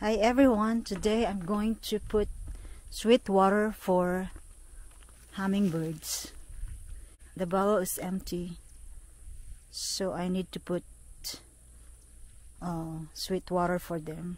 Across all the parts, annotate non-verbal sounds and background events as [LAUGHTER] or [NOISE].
Hi everyone, today I'm going to put sweet water for hummingbirds. The bottle is empty, so I need to put uh, sweet water for them.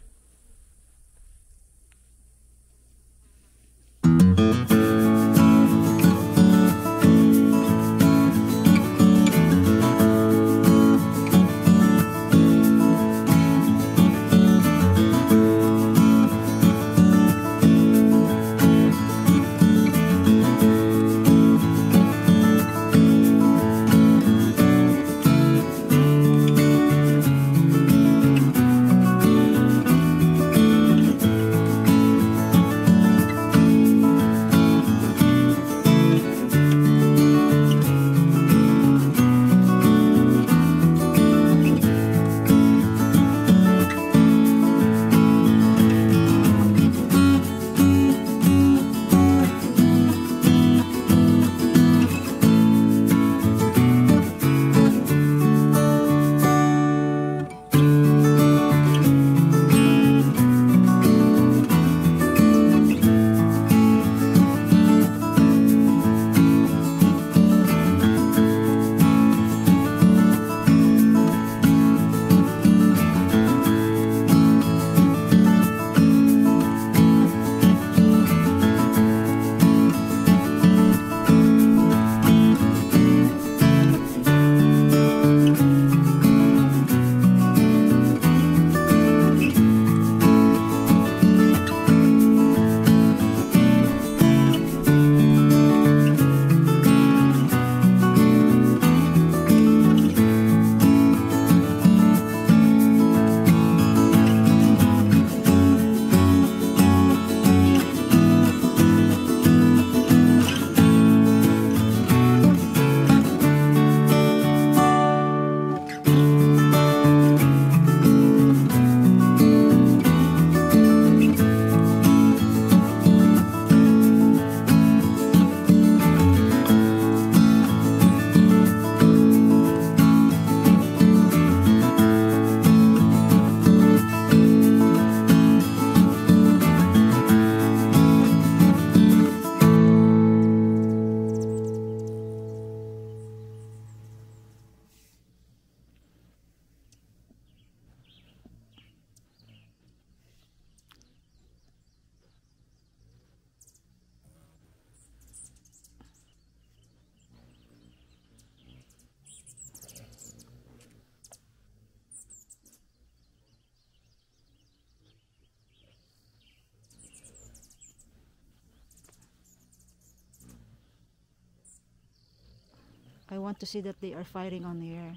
I want to see that they are fighting on the air.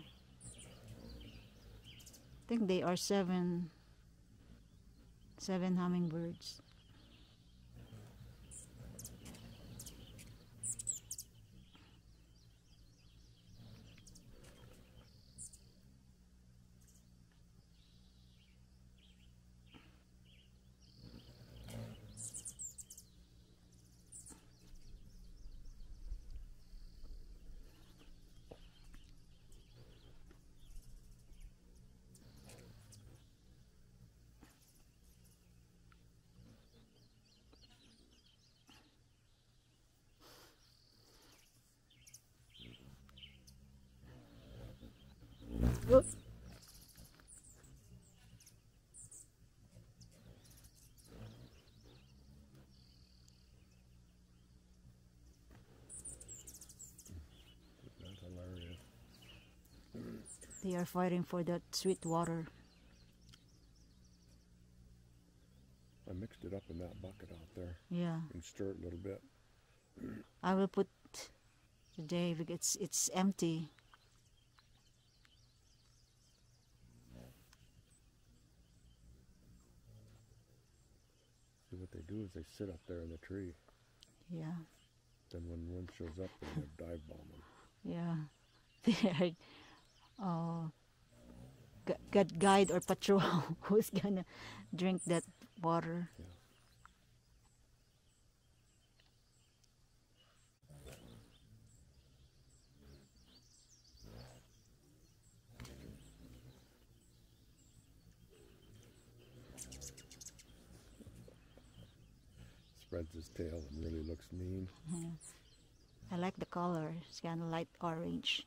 I think they are seven seven hummingbirds. They are fighting for that sweet water. I mixed it up in that bucket out there Yeah. and stir it a little bit. I will put today because it's it's empty. See what they do is they sit up there in the tree. Yeah. Then when one shows up, they [LAUGHS] dive bomb them. Yeah. [LAUGHS] Uh, gu- guide or patrol [LAUGHS] who's gonna drink that water. spreads his tail and really looks mean. I like the color. It's kind of light orange.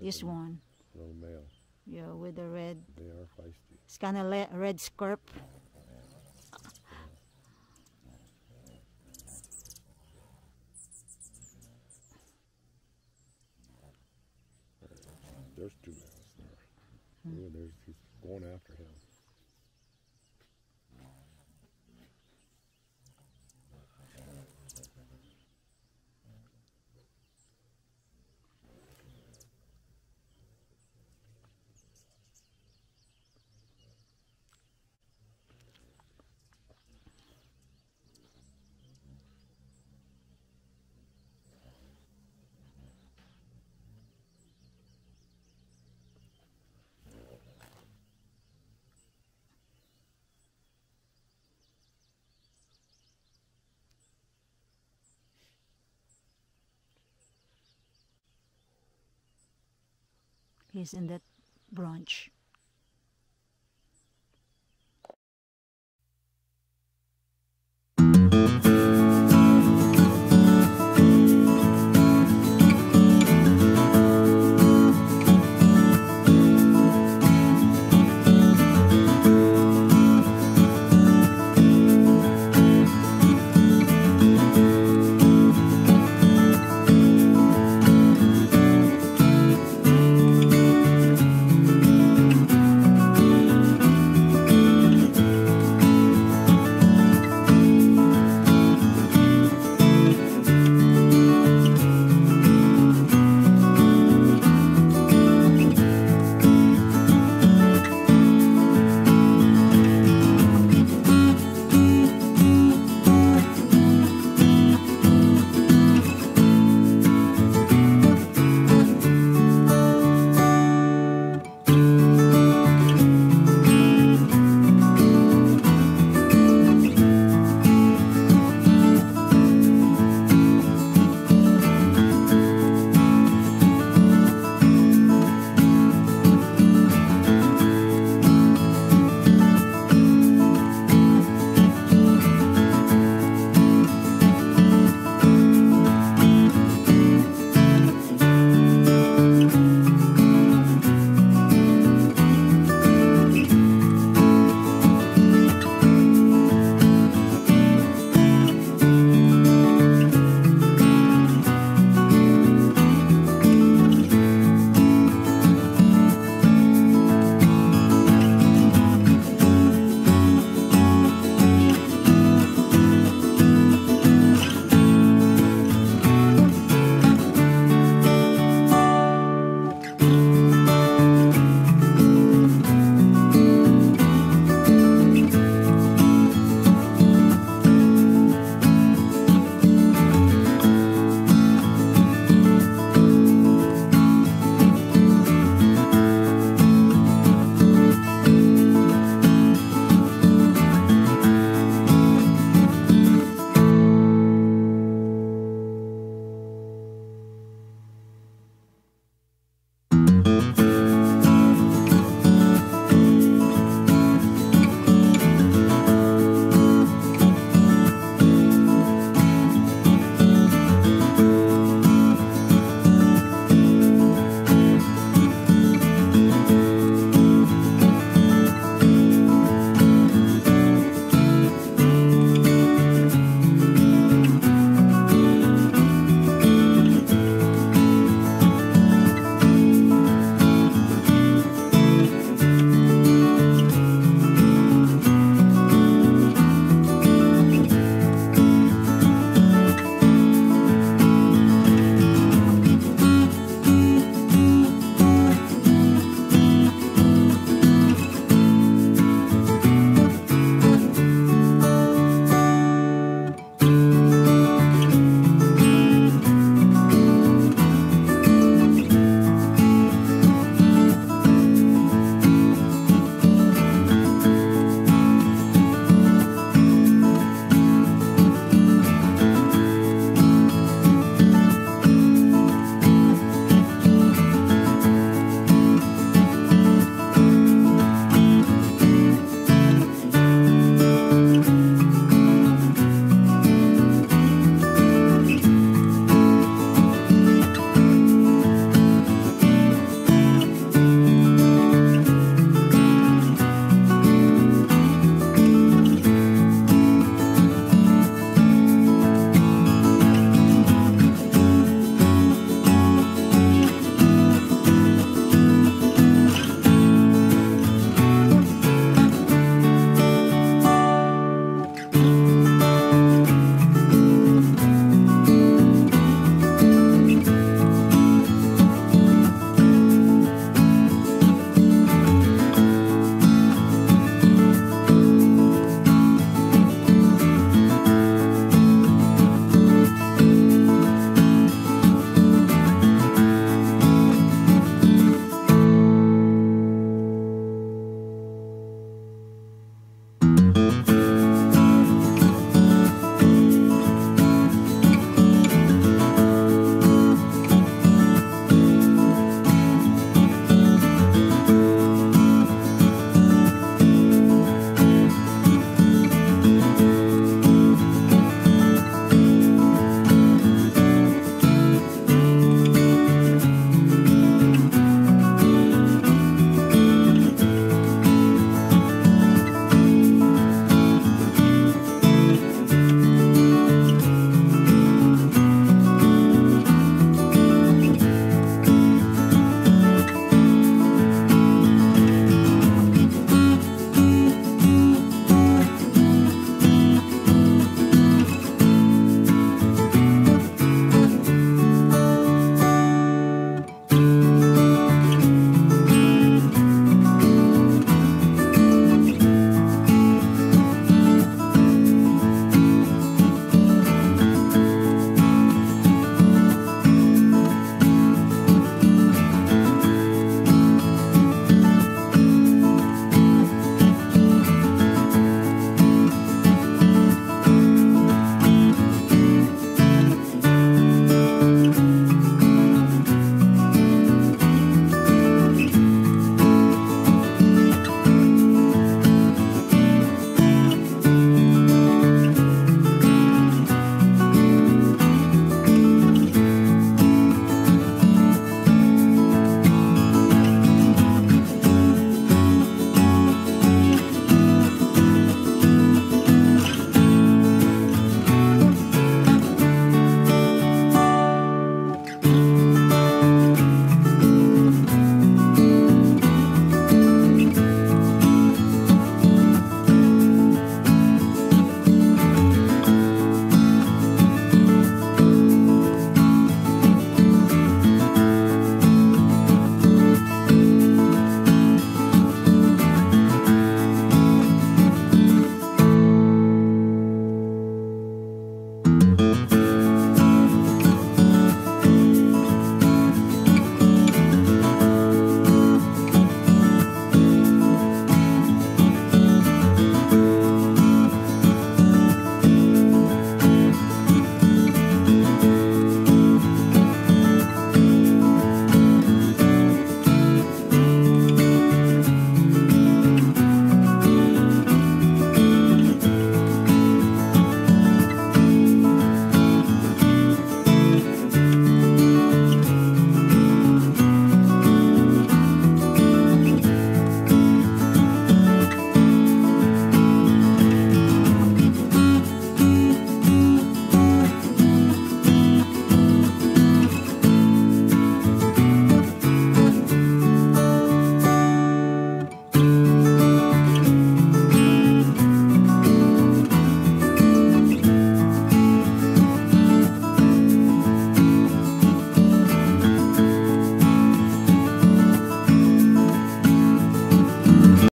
This one, Little male. yeah, with the red. They are feisty. It's kind of red skirt. There's two males there. Hmm. Ooh, there's he's going after him. He's in that branch.